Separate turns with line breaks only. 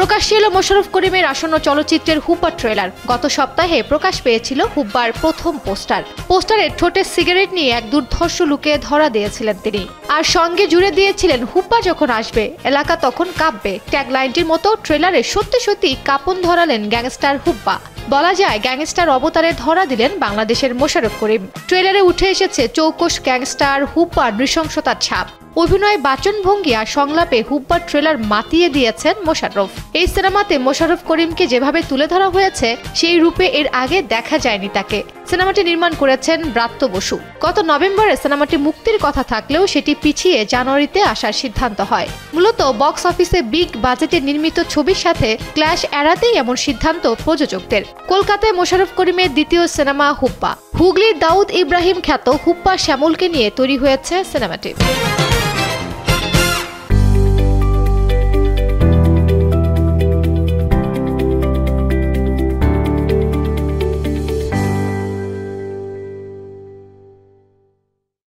প্রকাশ্যে এলো মোশারফ করিমের আসন্ন চলচ্চিত্রের হুব্বা ট্রেলার। গত সপ্তাহে প্রকাশ পেয়েছিল হুব্বার প্রথম পোস্টার। পোস্টারে ঠোঁটে সিগারেট নিয়ে এক দুর্ধর্ষ লুকে ধরা দিয়েছিলেন তিনি। আর সঙ্গে জুড়ে দিয়েছিলেন হুব্বা যখন আসবে, এলাকা তখন কাঁপবে। ট্যাগলাইনটির মতো ট্রেলারে সত্যি সত্যি কাপন ধরালেন গ্যাংস্টার হুব্বা। বলা যায়, গ্যাংস্টার অবতারে ধরা দিলেন বাংলাদেশের মোশারফ করিম। ট্রেলারে উঠে এসেছে চৌকস গ্যাংস্টার হুব্বার নৃশংসতার ছাপ। অভিনয় বাচনভঙ্গি আর সংলাপে হুব্বার ট্রেলার মাতিয়ে দিয়েছেন মোশাররফ। এই সিনেমাতে মোশাররফ করিমকে যেভাবে তুলে ধরা হয়েছে, সেই রূপে এর আগে দেখা যায়নি তাকে। সিনেমাটি নির্মাণ করেছেন ব্রাত্য বসু। গত নভেম্বরে সিনেমাটি মুক্তির কথা থাকলেও সেটি পিছিয়ে জানুয়ারিতে আসার সিদ্ধান্ত হয়। মূলত বক্স অফিসে বিগ বাজেটে নির্মিত ছবির সাথে ক্ল্যাশ এড়াতেই এমন সিদ্ধান্ত প্রযোজকদের। কলকাতায় মোশাররফ করিমের দ্বিতীয় সিনেমা হুব্বা। হুগলির দাউদ ইব্রাহিম খ্যাত হুব্বা শ্যামলকে নিয়ে তৈরি হয়েছে সিনেমাটি।